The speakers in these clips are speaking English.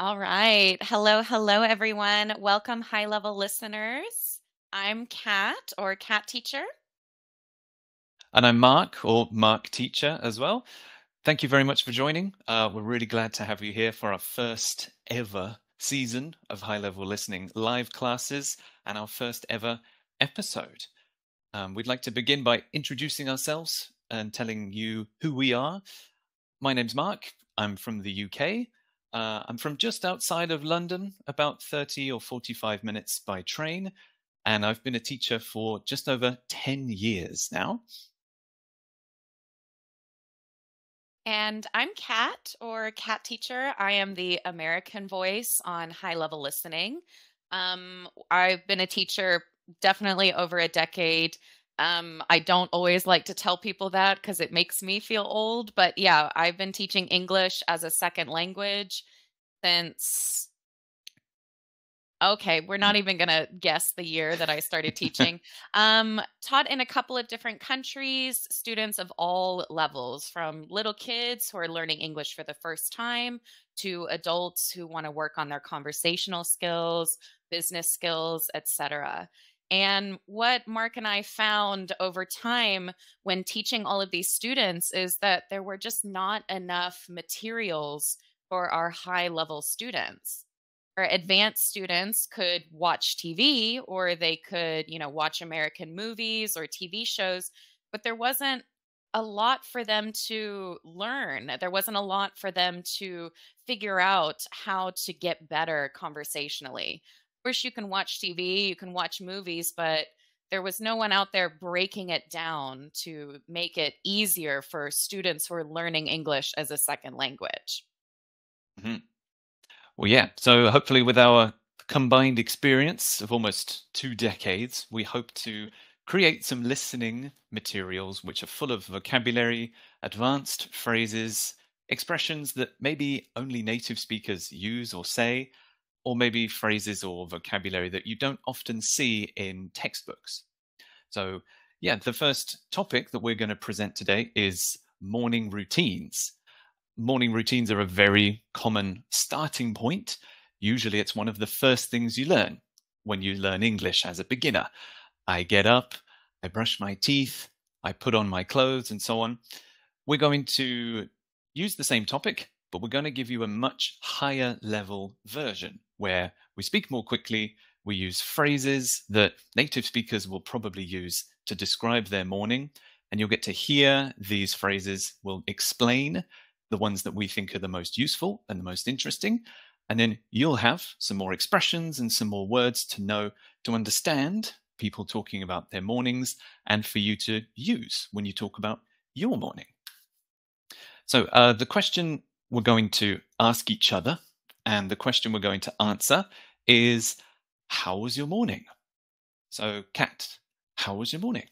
All right. Hello, hello, everyone. Welcome, high level listeners. I'm Kat or Cat Teacher. And I'm Mark or Mark Teacher as well. Thank you very much for joining. Uh, we're really glad to have you here for our first ever season of high level listening live classes and our first ever episode. Um, we'd like to begin by introducing ourselves and telling you who we are. My name's Mark. I'm from the UK. Uh, I'm from just outside of London, about 30 or 45 minutes by train, and I've been a teacher for just over 10 years now. And I'm Kat or Cat Teacher. I am the American voice on high level listening. Um, I've been a teacher definitely over a decade. Um, I don't always like to tell people that because it makes me feel old. But yeah, I've been teaching English as a second language since. Okay, we're not even going to guess the year that I started teaching. um, taught in a couple of different countries, students of all levels, from little kids who are learning English for the first time to adults who want to work on their conversational skills, business skills, etc. And what Mark and I found over time when teaching all of these students is that there were just not enough materials for our high level students. Our advanced students could watch TV or they could, you know, watch American movies or TV shows, but there wasn't a lot for them to learn. There wasn't a lot for them to figure out how to get better conversationally course, you can watch TV, you can watch movies, but there was no one out there breaking it down to make it easier for students who are learning English as a second language. Mm-hmm. Well, yeah. So hopefully, with our combined experience of almost two decades, we hope to create some listening materials which are full of vocabulary, advanced phrases, expressions that maybe only native speakers use or say, or maybe phrases or vocabulary that you don't often see in textbooks. So, yeah, the first topic that we're going to present today is morning routines. Morning routines are a very common starting point. Usually, it's one of the first things you learn when you learn English as a beginner. I get up, I brush my teeth, I put on my clothes, and so on. We're going to use the same topic, but we're going to give you a much higher level version where we speak more quickly, we use phrases that native speakers will probably use to describe their morning, and you'll get to hear these phrases We'll explain the ones that we think are the most useful and the most interesting. And then you'll have some more expressions and some more words to know to understand people talking about their mornings and for you to use when you talk about your morning. So, uh, the question we're going to ask each other and the question we're going to answer is How was your morning? So, Kat, how was your morning?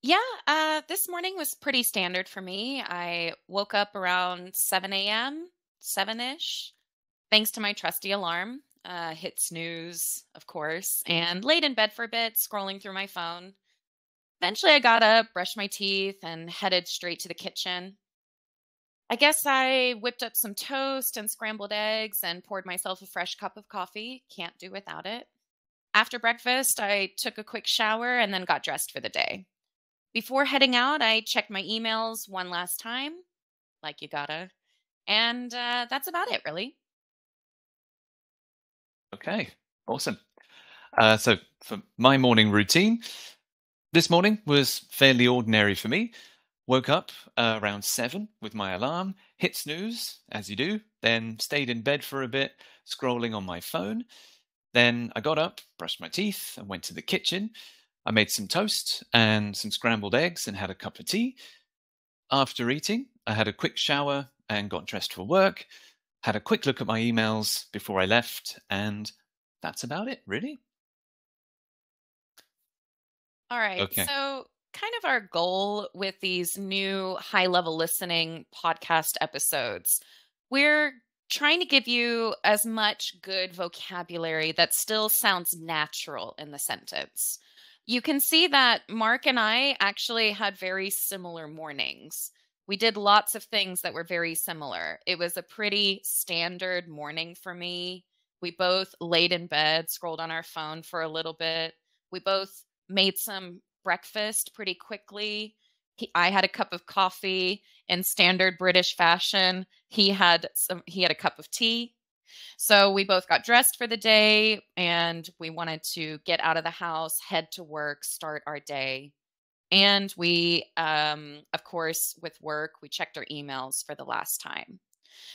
Yeah, uh, this morning was pretty standard for me. I woke up around 7 a.m., 7 ish, thanks to my trusty alarm. Uh, hit snooze, of course, and laid in bed for a bit, scrolling through my phone. Eventually, I got up, brushed my teeth, and headed straight to the kitchen. I guess I whipped up some toast and scrambled eggs and poured myself a fresh cup of coffee. Can't do without it. After breakfast, I took a quick shower and then got dressed for the day. Before heading out, I checked my emails one last time, like you gotta. And uh, that's about it, really. Okay, awesome. Uh, so, for my morning routine, this morning was fairly ordinary for me. Woke up uh, around seven with my alarm, hit snooze, as you do, then stayed in bed for a bit, scrolling on my phone. Then I got up, brushed my teeth, and went to the kitchen. I made some toast and some scrambled eggs and had a cup of tea. After eating, I had a quick shower and got dressed for work, had a quick look at my emails before I left, and that's about it, really. All right. Okay. So kind of our goal with these new high level listening podcast episodes. We're trying to give you as much good vocabulary that still sounds natural in the sentence. You can see that Mark and I actually had very similar mornings. we did lots of things that were very similar. It was a pretty standard morning for me. We both laid in bed, scrolled on our phone for a little bit. We both made some breakfast pretty quickly. He, I had a cup of coffee in standard British fashion. He had some he had a cup of tea. So we both got dressed for the day and we wanted to get out of the house, head to work, start our day. And we, um, of course, with work, we checked our emails for the last time.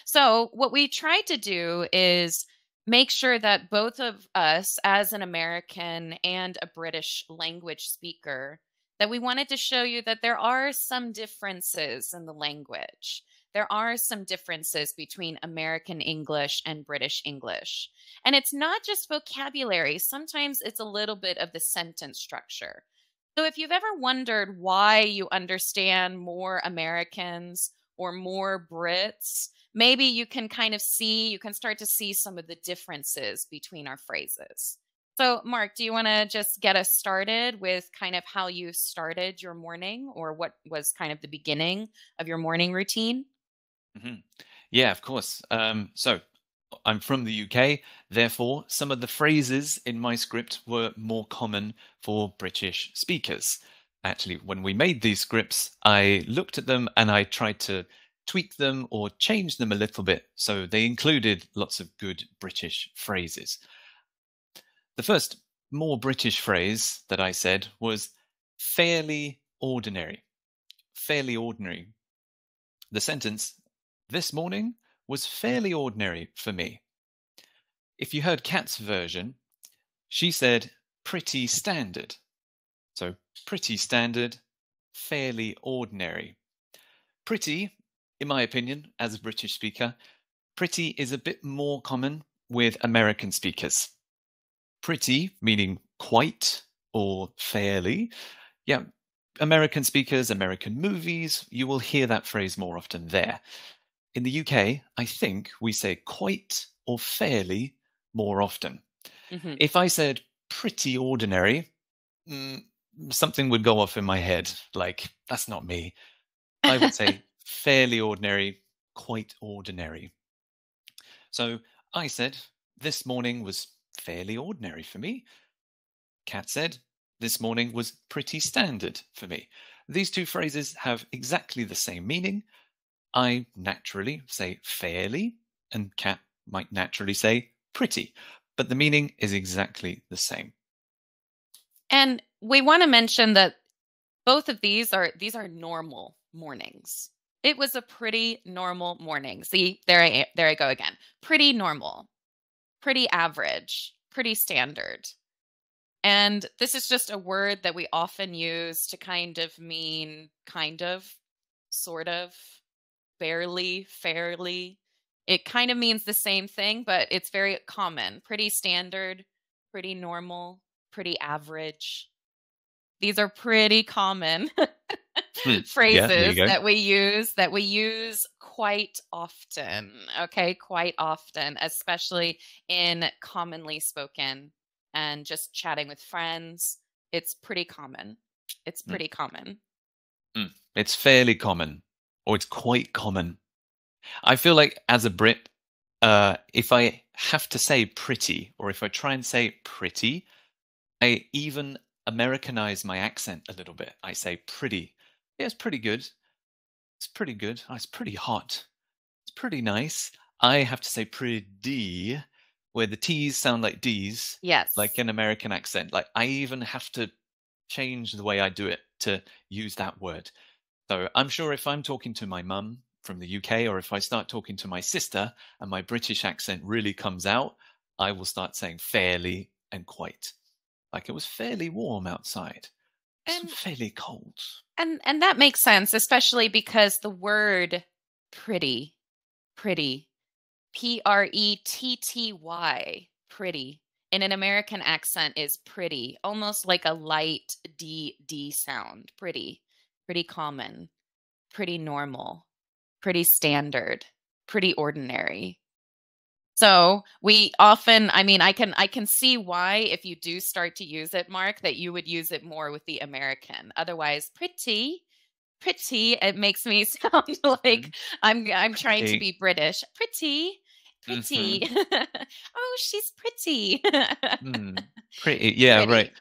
So, what we tried to do is make sure that both of us, as an American and a British language speaker, that we wanted to show you that there are some differences in the language. There are some differences between American English and British English. And it's not just vocabulary, sometimes it's a little bit of the sentence structure. So if you've ever wondered why you understand more Americans or more Brits, maybe you can kind of see, you can start to see some of the differences between our phrases. So, Mark, do you want to just get us started with kind of how you started your morning or what was kind of the beginning of your morning routine? Mm-hmm. Yeah, of course. Um, so, I'm from the UK, therefore, some of the phrases in my script were more common for British speakers. Actually, when we made these scripts, I looked at them and I tried to tweak them or change them a little bit so they included lots of good British phrases. The first more British phrase that I said was fairly ordinary. Fairly ordinary. The sentence, this morning was fairly ordinary for me. If you heard Kat's version, she said pretty standard. So pretty standard, fairly ordinary. Pretty, in my opinion, as a British speaker, pretty is a bit more common with American speakers. Pretty, meaning quite or fairly. Yeah, American speakers, American movies, you will hear that phrase more often there. In the UK, I think we say quite or fairly more often. Mm-hmm. If I said pretty ordinary, mm, something would go off in my head like, that's not me. I would say fairly ordinary, quite ordinary. So I said, this morning was fairly ordinary for me. Kat said, this morning was pretty standard for me. These two phrases have exactly the same meaning, I naturally say fairly, and Kat might naturally say pretty, but the meaning is exactly the same. And we want to mention that both of these are these are normal mornings. It was a pretty normal morning. See, there I am. there I go again. Pretty normal. Pretty average, pretty standard. And this is just a word that we often use to kind of mean kind of, sort of, barely, fairly. It kind of means the same thing, but it's very common, pretty standard, pretty normal, pretty average. These are pretty common. phrases yeah, that we use that we use quite often. Okay, quite often, especially in commonly spoken and just chatting with friends. It's pretty common. It's hmm. pretty mm. common. Mm. It's fairly common or it's quite common. I feel like as a Brit, uh, if I have to say pretty, or if I try and say pretty, I even Americanize my accent a little bit. I say pretty. Yeah, it's pretty good. It's pretty good. Oh, it's pretty hot. It's pretty nice. I have to say pretty, where the T's sound like D's. Yes. Like an American accent. Like I even have to change the way I do it to use that word. So I'm sure if I'm talking to my mum from the UK, or if I start talking to my sister and my British accent really comes out, I will start saying fairly and quite. Like it was fairly warm outside. And fairly cold. And and that makes sense, especially because the word pretty, pretty, P R E T T Y, pretty, in an American accent is pretty, almost like a light D D sound. Pretty pretty common, pretty normal, pretty standard, pretty ordinary. So we often, I mean, I can I can see why if you do start to use it, Mark, that you would use it more with the American. Otherwise, pretty, pretty, it makes me sound like Mhm. I'm I'm trying to be British. Pretty, pretty. oh, she's pretty. Hmm. Pretty. Yeah, right.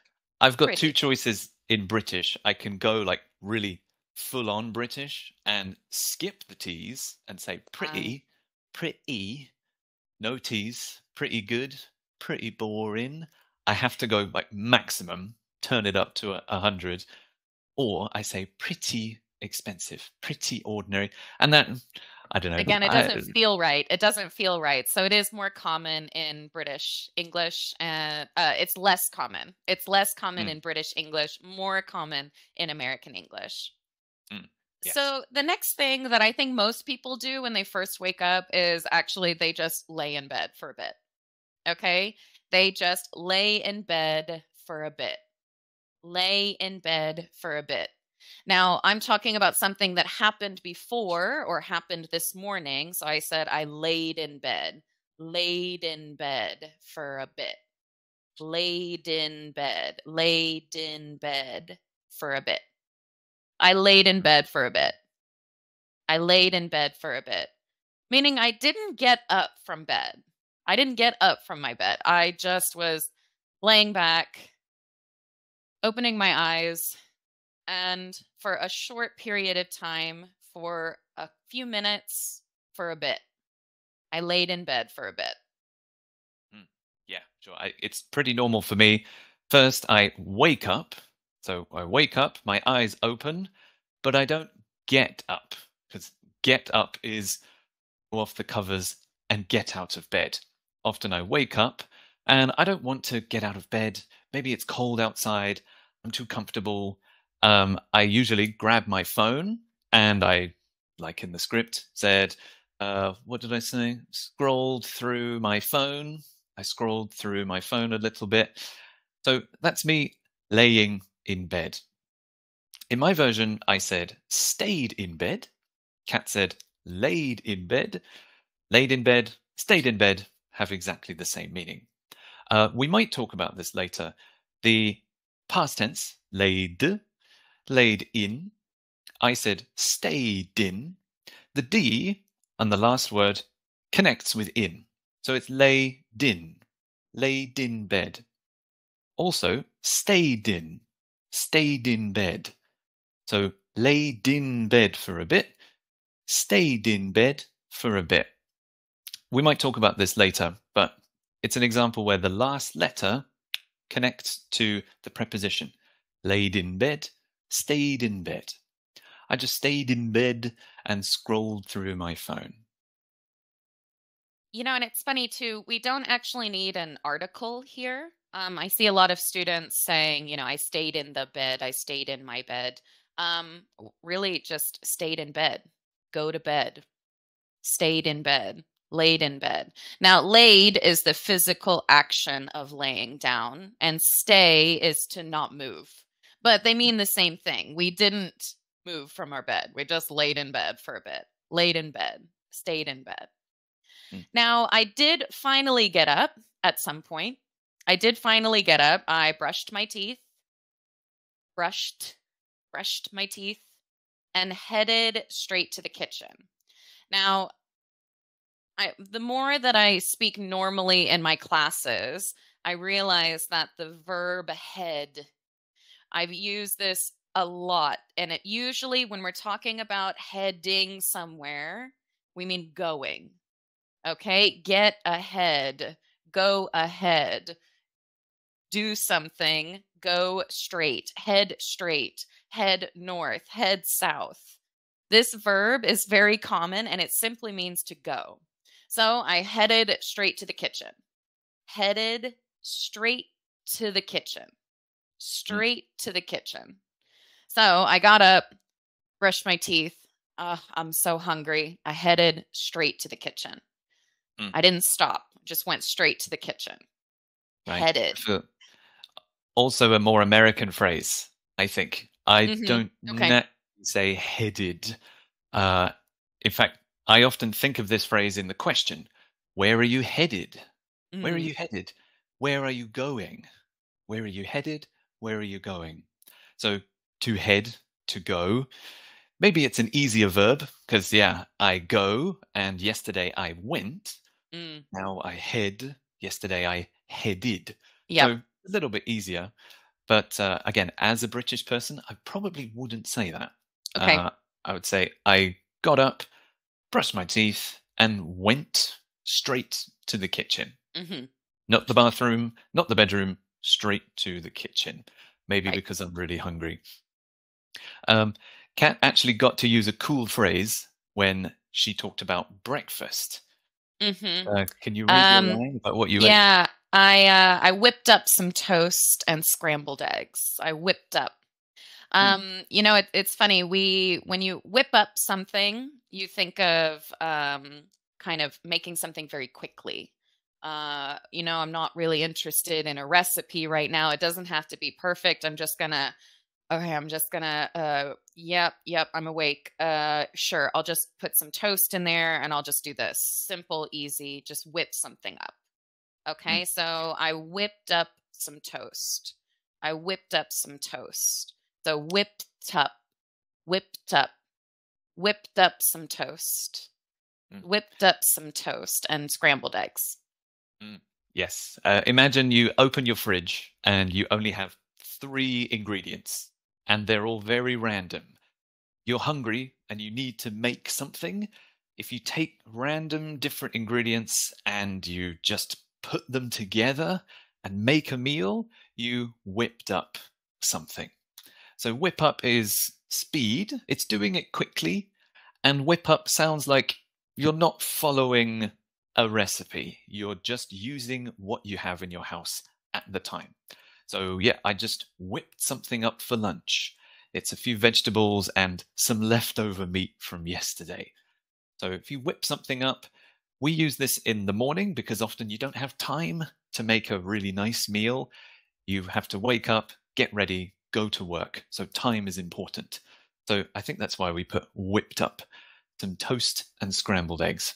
I've got two choices in British. I can go like really full on British and skip the T's and say pretty, pretty, no T's, pretty good, pretty boring. I have to go like maximum, turn it up to a, hundred, or I say pretty expensive, pretty ordinary, and that I don't know. Again, it doesn't feel right. It doesn't feel right. So it is more common in British English, and uh, it's less common. It's less common Mm. in British English, more common in American English. Mm, So the next thing that I think most people do when they first wake up is actually they just lay in bed for a bit. Okay? They just lay in bed for a bit. Lay in bed for a bit. Now, I'm talking about something that happened before or happened this morning. So I said I laid in bed, laid in bed for a bit, laid in bed, laid in bed for a bit. I laid in bed for a bit. I laid in bed for a bit, meaning I didn't get up from bed. I didn't get up from my bed. I just was laying back, opening my eyes, and for a short period of time, for a few minutes, for a bit, I laid in bed for a bit. Hmm. Yeah, sure. I, it's pretty normal for me. First, I wake up. So I wake up, my eyes open, but I don't get up because get up is go off the covers and get out of bed. Often I wake up and I don't want to get out of bed. Maybe it's cold outside. I'm too comfortable. Um, I usually grab my phone and I, like in the script, said, uh, what did I say? Scrolled through my phone. I scrolled through my phone a little bit. So that's me laying in bed. In my version, I said stayed in bed. Kat said laid in bed. Laid in bed, stayed in bed have exactly the same meaning. Uh, we might talk about this later. The past tense, laid, laid in. I said stayed in. The D and the last word connects with in. So it's laid in, laid in bed. Also, stayed in, stayed in bed. So laid in bed for a bit, stayed in bed for a bit. We might talk about this later, but it's an example where the last letter connects to the preposition. Laid in bed, stayed in bed. I just stayed in bed and scrolled through my phone. You know, and it's funny too, we don't actually need an article here. Um, I see a lot of students saying, you know, I stayed in the bed, I stayed in my bed. Um, really just stayed in bed, go to bed, stayed in bed, laid in bed. Now, laid is the physical action of laying down, and stay is to not move. But they mean the same thing. We didn't move from our bed, we just laid in bed for a bit, laid in bed, stayed in bed. Mm. Now, I did finally get up at some point. I did finally get up. I brushed my teeth, brushed, brushed my teeth, and headed straight to the kitchen. Now, I, the more that I speak normally in my classes, I realize that the verb head, I've used this a lot. And it usually, when we're talking about heading somewhere, we mean going. Okay, get ahead, go ahead, do something, go straight, head straight, head north, head south. This verb is very common and it simply means to go. So I headed straight to the kitchen, headed straight to the kitchen, straight to the kitchen. So I got up, brushed my teeth. Uh, I'm so hungry. I headed straight to the kitchen. Mm. I didn't stop, just went straight to the kitchen. Right. Headed. Also a more American phrase, I think. I Mhm. don't Okay. say headed. Uh, in fact, I often think of this phrase in the question, where are you headed? Where are Mhm. you headed? Where are you going? Where are you headed? Where are you going? So to head, to go. maybe it's an easier verb because, yeah, I go and yesterday I went. Mm. Now I head. Yesterday I headed. Yeah. So a little bit easier. But uh, again, as a British person, I probably wouldn't say that. Okay. Uh, I would say I got up, brushed my teeth, and went straight to the kitchen. hmm Not the bathroom, not the bedroom, straight to the kitchen. Maybe Right. because I'm really hungry. Um, Kat actually got to use a cool phrase when she talked about breakfast. hmm Uh, can you read Um, about what you ate? I uh, I whipped up some toast and scrambled eggs. I whipped up. Um, you know, it, it's funny. We when you whip up something, you think of um, kind of making something very quickly. Uh, you know, I'm not really interested in a recipe right now. It doesn't have to be perfect. I'm just gonna. Okay, I'm just gonna. Uh, yep, yep. I'm awake. Uh, sure. I'll just put some toast in there, and I'll just do this simple, easy. Just whip something up. Okay, so I whipped up some toast. I whipped up some toast. So whipped up, whipped up, whipped up some toast, Mm. whipped up some toast and scrambled eggs. Yes. Uh, imagine you open your fridge and you only have three ingredients, and they're all very random. You're hungry and you need to make something. If you take random different ingredients and you just put them together and make a meal, you whipped up something. So, whip up is speed, it's doing it quickly, and whip up sounds like you're not following a recipe. You're just using what you have in your house at the time. So, yeah, I just whipped something up for lunch. It's a few vegetables and some leftover meat from yesterday. So, if you whip something up, we use this in the morning because often you don't have time to make a really nice meal. You have to wake up, get ready, go to work. So, time is important. So, I think that's why we put whipped up some toast and scrambled eggs.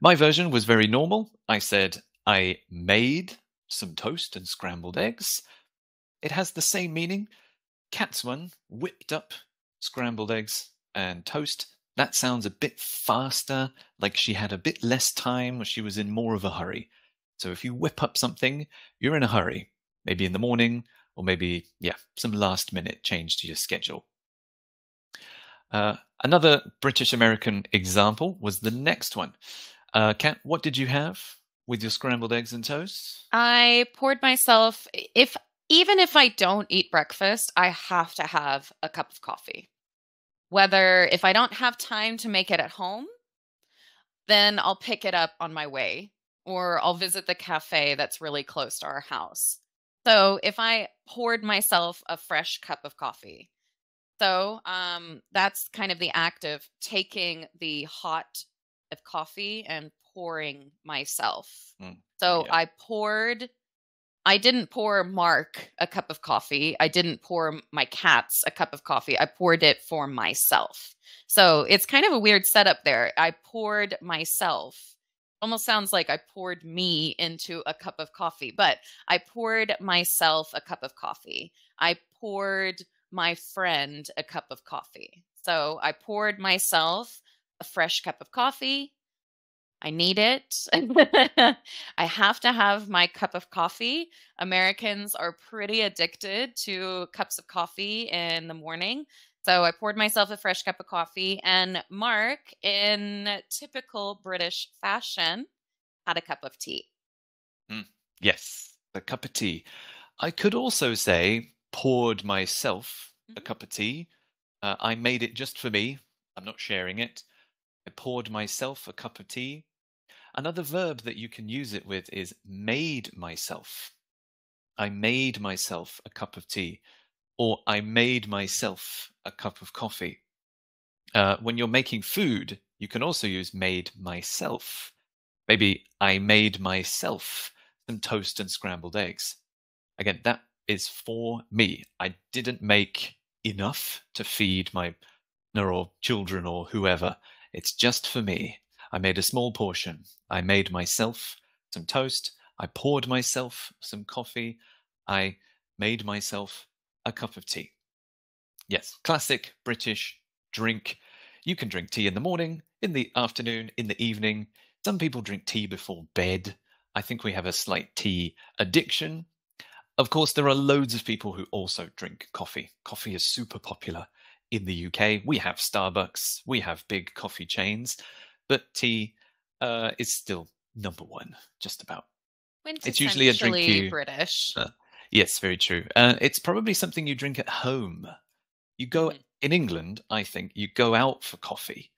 My version was very normal. I said, I made some toast and scrambled eggs. It has the same meaning. Kat's one, whipped up scrambled eggs and toast. That sounds a bit faster, like she had a bit less time, or she was in more of a hurry. So if you whip up something, you're in a hurry, maybe in the morning, or maybe, yeah, some last minute change to your schedule. Uh, another British American example was the next one. Uh, Kat, what did you have with your scrambled eggs and toast? I poured myself if even if I don't eat breakfast, I have to have a cup of coffee. Whether if I don't have time to make it at home, then I'll pick it up on my way or I'll visit the cafe that's really close to our house. So if I poured myself a fresh cup of coffee, so um, that's kind of the act of taking the hot of coffee and pouring myself. Mm, so yeah. I poured. I didn't pour Mark a cup of coffee. I didn't pour my cats a cup of coffee. I poured it for myself. So it's kind of a weird setup there. I poured myself. Almost sounds like I poured me into a cup of coffee, but I poured myself a cup of coffee. I poured my friend a cup of coffee. So I poured myself a fresh cup of coffee. I need it. I have to have my cup of coffee. Americans are pretty addicted to cups of coffee in the morning. So I poured myself a fresh cup of coffee, and Mark, in typical British fashion, had a cup of tea. Yes, a cup of tea. I could also say poured myself a Mhm. cup of tea. Uh, I made it just for me. I'm not sharing it. I poured myself a cup of tea. Another verb that you can use it with is made myself. I made myself a cup of tea, or I made myself a cup of coffee. Uh, when you're making food, you can also use made myself. Maybe I made myself some toast and scrambled eggs. Again, that is for me. I didn't make enough to feed my or children or whoever. It's just for me. I made a small portion. I made myself some toast. I poured myself some coffee. I made myself a cup of tea. Yes, classic British drink. You can drink tea in the morning, in the afternoon, in the evening. Some people drink tea before bed. I think we have a slight tea addiction. Of course, there are loads of people who also drink coffee. Coffee is super popular in the UK. We have Starbucks, we have big coffee chains, but tea uh, is still number one, just about. It's usually a drink you. British. Uh, yes, very true. Uh, it's probably something you drink at home. You go mm-hmm. in England, I think you go out for coffee,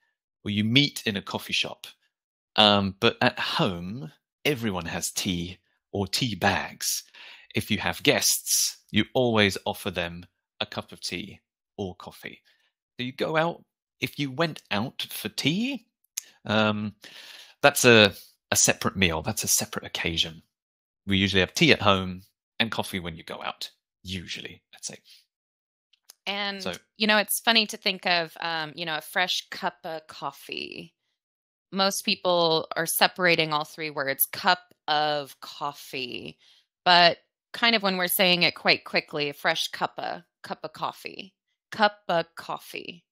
or you meet in a coffee shop. Um, but at home, everyone has tea or tea bags. If you have guests, you always offer them a cup of tea or coffee. So you go out. If you went out for tea, um, that's a, a separate meal. That's a separate occasion. We usually have tea at home and coffee when you go out. Usually, let's say. And so, you know, it's funny to think of, um, you know, a fresh cup of coffee. Most people are separating all three words, cup of coffee. But kind of when we're saying it quite quickly, a fresh cup of cup of coffee, cup of coffee,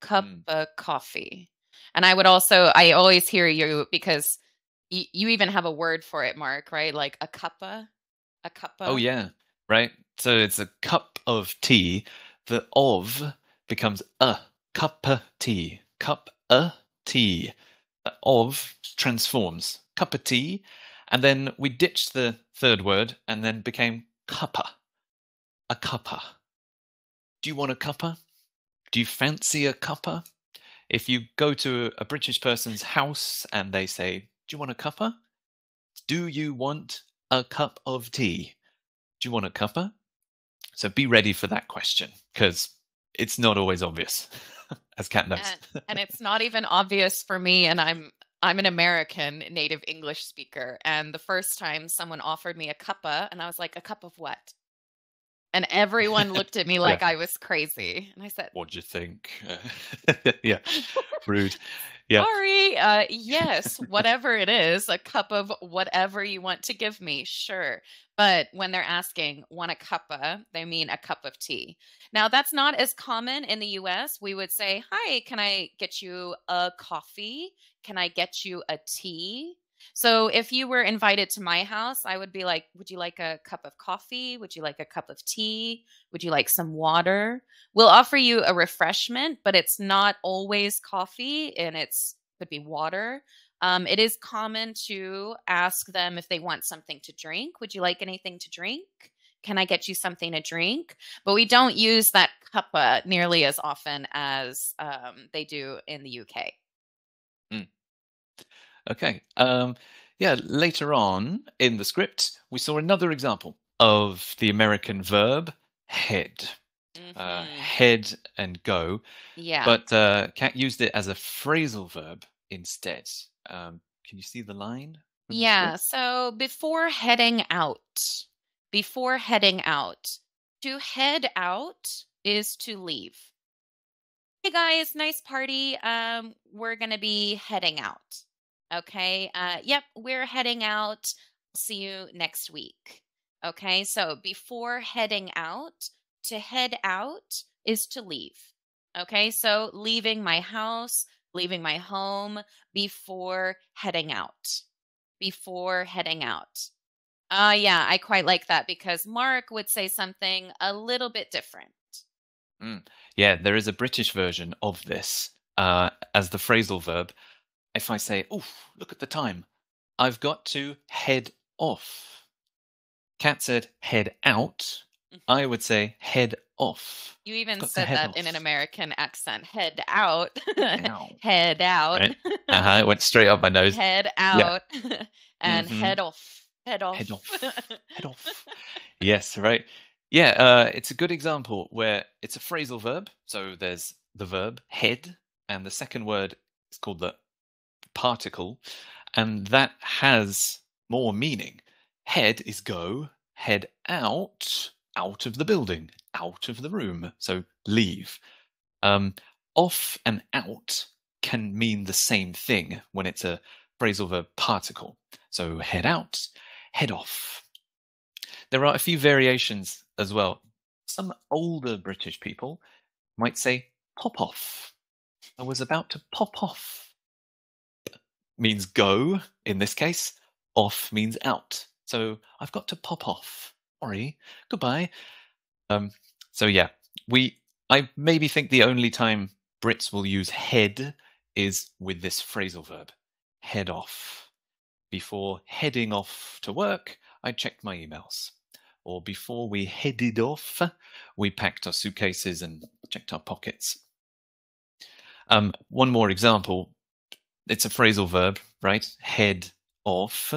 cup mm. of coffee. And I would also, I always hear you because y- you even have a word for it, Mark, right? Like a cuppa, a cuppa. Oh yeah, right. So it's a cup of tea. The of becomes a cup of tea, cup a tea. Of transforms cup of tea and then we ditched the third word and then became cuppa. A cuppa. Do you want a cuppa? Do you fancy a cuppa? If you go to a British person's house and they say, Do you want a cuppa? Do you want a cup of tea? Do you want a cuppa? So be ready for that question because it's not always obvious, as Kat knows. And, and, it's not even obvious for me. And I'm I'm an American native English speaker. And the first time someone offered me a cuppa, and I was like, a cup of what? And everyone looked at me like yeah. I was crazy. And I said, What do you think? yeah, rude. Yeah. Sorry. Uh, yes, whatever it is, a cup of whatever you want to give me, sure. But when they're asking, want a cuppa, they mean a cup of tea. Now, that's not as common in the US. We would say, Hi, can I get you a coffee? Can I get you a tea? So if you were invited to my house, I would be like, Would you like a cup of coffee? Would you like a cup of tea? Would you like some water? We'll offer you a refreshment, but it's not always coffee and it's could be water. Um, it is common to ask them if they want something to drink. Would you like anything to drink? Can I get you something to drink? But we don't use that cuppa nearly as often as um, they do in the UK. Mm. Okay. Um, yeah, later on in the script, we saw another example of the American verb head. Uh, mm-hmm. Uh, head and go. Yeah. But uh, Kat used it as a phrasal verb instead. Um, can you see the line? Yeah. So before heading out, before heading out, to head out is to leave. Hey guys, nice party. Um, we're gonna be heading out. Okay. Uh, yep, we're heading out. See you next week. Okay. So before heading out, to head out is to leave. Okay. So leaving my house, leaving my home before heading out. Before heading out. Uh, yeah, I quite like that because Mark would say something a little bit different. Mm. Yeah, there is a British version of this uh, as the phrasal verb. If I say, "Oh, look at the time. I've got to head off." Kat said head out. Mm-hmm. I would say head off. You even said that off. in an American accent. Head out. head out. Right. Uh-huh. It went straight up my nose. Head out. Yeah. and mm-hmm. head off. Head off. Head off. head off. Yes, right. Yeah, uh, it's a good example where it's a phrasal verb. So there's the verb head, and the second word is called the particle, and that has more meaning. Head is go, head out out of the building, out of the room. So leave. Um, off and out can mean the same thing when it's a phrasal verb particle. So head out, head off. There are a few variations as well. Some older British people might say pop off. I was about to pop off. Means go in this case. Off means out. So I've got to pop off. Sorry. Goodbye. Um, so yeah, we I maybe think the only time Brits will use head is with this phrasal verb, head off. Before heading off to work, I checked my emails. Or before we headed off, we packed our suitcases and checked our pockets. Um, one more example. It's a phrasal verb, right? Head off.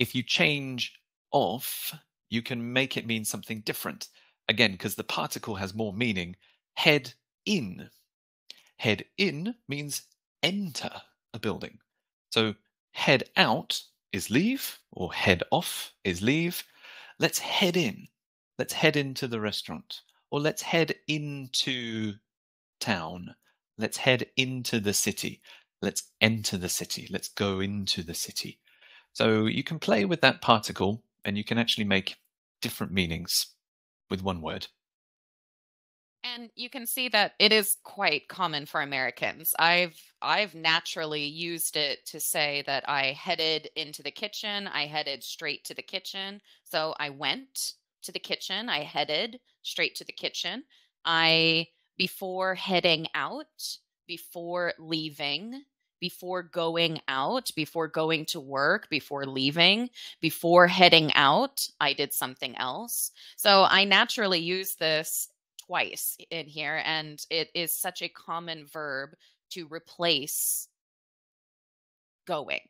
If you change off, you can make it mean something different. Again, because the particle has more meaning. Head in. Head in means enter a building. So head out is leave, or head off is leave. Let's head in. Let's head into the restaurant, or let's head into town. Let's head into the city. Let's enter the city. Let's go into the city. So you can play with that particle and you can actually make different meanings with one word. And you can see that it is quite common for Americans. I've I've naturally used it to say that I headed into the kitchen, I headed straight to the kitchen. So I went to the kitchen, I headed straight to the kitchen. I before heading out, before leaving, before going out, before going to work, before leaving, before heading out, I did something else. So I naturally use this twice in here, and it is such a common verb to replace going,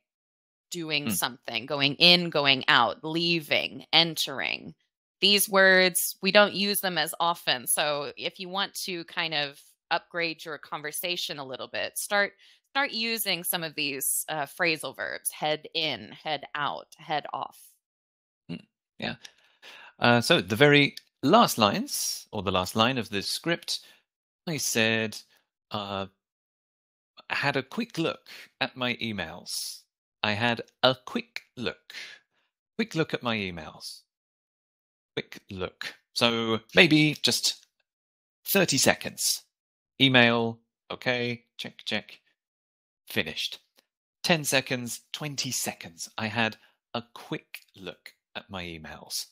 doing Hmm. something, going in, going out, leaving, entering. These words, we don't use them as often. So if you want to kind of upgrade your conversation a little bit, start start using some of these uh, phrasal verbs: head in, head out, head off. Yeah. Uh, so the very last lines, or the last line of the script, I said, uh, I had a quick look at my emails. I had a quick look. Quick look at my emails. Quick look. So maybe just 30 seconds. Email, okay, check, check. Finished. 10 seconds, 20 seconds. I had a quick look at my emails.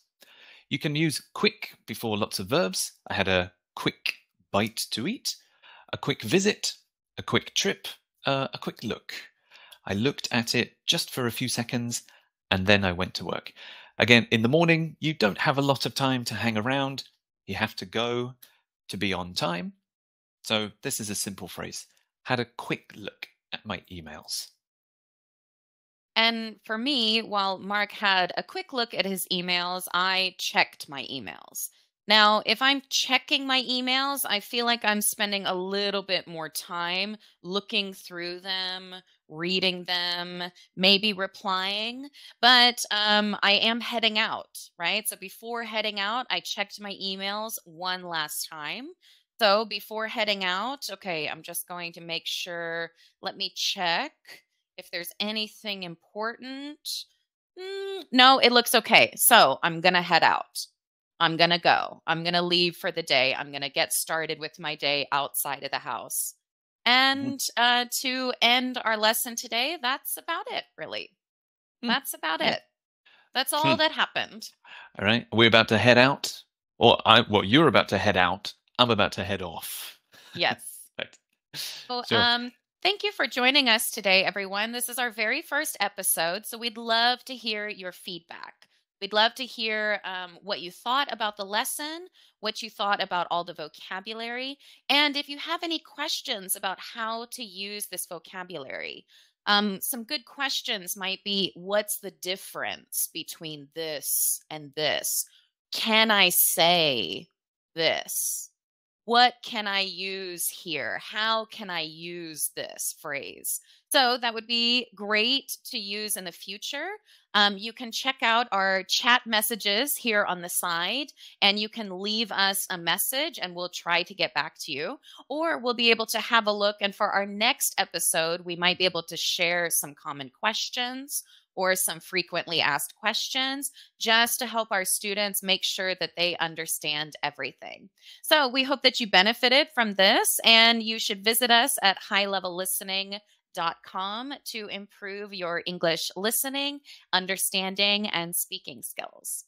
You can use quick before lots of verbs. I had a quick bite to eat, a quick visit, a quick trip, uh, a quick look. I looked at it just for a few seconds and then I went to work. Again, in the morning, you don't have a lot of time to hang around. You have to go to be on time. So, this is a simple phrase. Had a quick look my emails. And for me, while Mark had a quick look at his emails, I checked my emails. Now, if I'm checking my emails, I feel like I'm spending a little bit more time looking through them, reading them, maybe replying. But um, I am heading out, right? So before heading out, I checked my emails one last time. So before heading out, okay, I'm just going to make sure, let me check if there's anything important. Mm, no, it looks okay. So I'm going to head out. I'm going to go. I'm going to leave for the day. I'm going to get started with my day outside of the house. And uh, to end our lesson today, that's about it, really. Hmm. That's about it. That's all Hmm. that happened. All right. We're about to head out. Or I well, you're about to head out. I'm about to head off. Yes. Right. Well, Sure. um, thank you for joining us today, everyone. This is our very first episode, so we'd love to hear your feedback. We'd love to hear um, what you thought about the lesson, what you thought about all the vocabulary, and if you have any questions about how to use this vocabulary. Um, some good questions might be What's the difference between this and this? Can I say this? What can I use here? How can I use this phrase? So that would be great to use in the future. Um, you can check out our chat messages here on the side, and you can leave us a message, and we'll try to get back to you. Or we'll be able to have a look, and for our next episode, we might be able to share some common questions or some frequently asked questions just to help our students make sure that they understand everything. So we hope that you benefited from this and you should visit us at highlevellistening.com to improve your English listening, understanding, and speaking skills.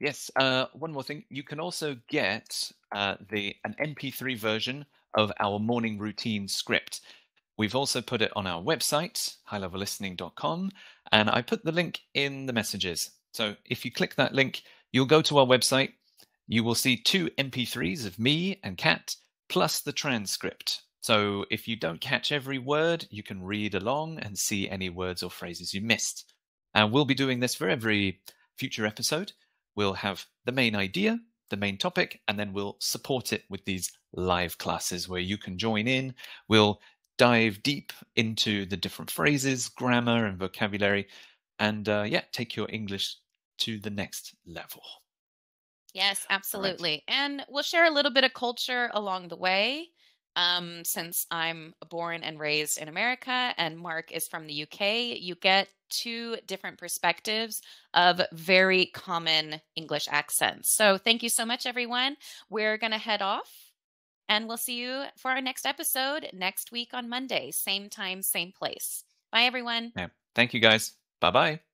Yes, uh, one more thing. You can also get uh, the an MP3 version of our morning routine script. We've also put it on our website, highlevellistening.com, and I put the link in the messages. So if you click that link, you'll go to our website. You will see two MP3s of me and Kat, plus the transcript. So if you don't catch every word, you can read along and see any words or phrases you missed. And we'll be doing this for every future episode. We'll have the main idea, the main topic, and then we'll support it with these live classes where you can join in. We'll dive deep into the different phrases, grammar, and vocabulary, and uh, yeah, take your English to the next level. Yes, absolutely. Right. And we'll share a little bit of culture along the way. Um, since I'm born and raised in America and Mark is from the UK, you get two different perspectives of very common English accents. So thank you so much, everyone. We're going to head off and we'll see you for our next episode next week on Monday, same time, same place. Bye, everyone. Yeah. Thank you, guys. Bye bye.